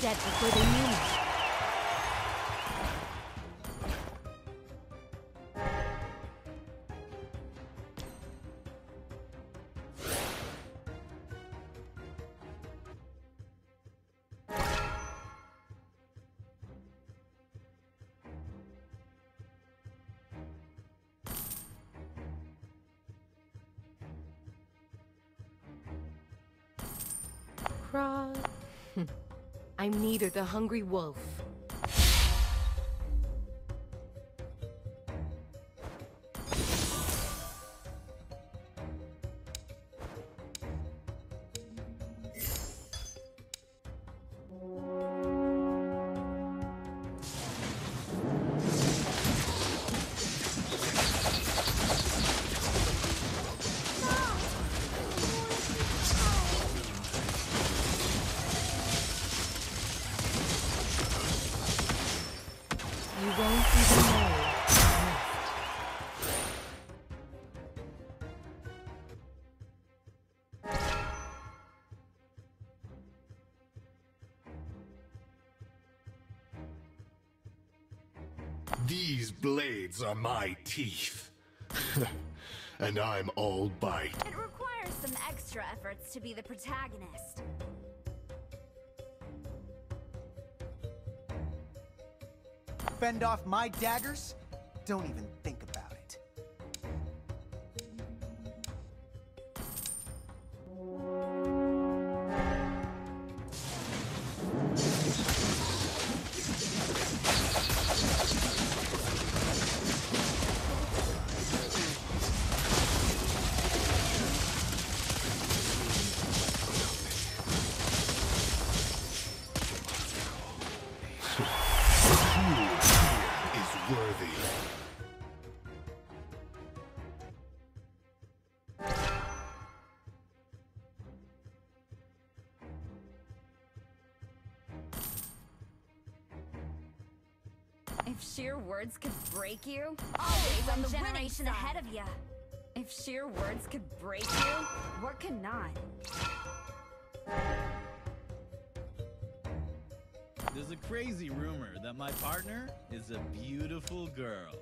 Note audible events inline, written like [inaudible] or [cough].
dead before they knew me. Crawl. I'm neither the hungry wolf. These blades are my teeth. [laughs] and I'm all bite. It requires some extra efforts to be the protagonist. Fend off my daggers? Don't even think If sheer words could break you, always on the generation ahead of you. If sheer words could break you, what could not? There's a crazy rumor that my partner is a beautiful girl.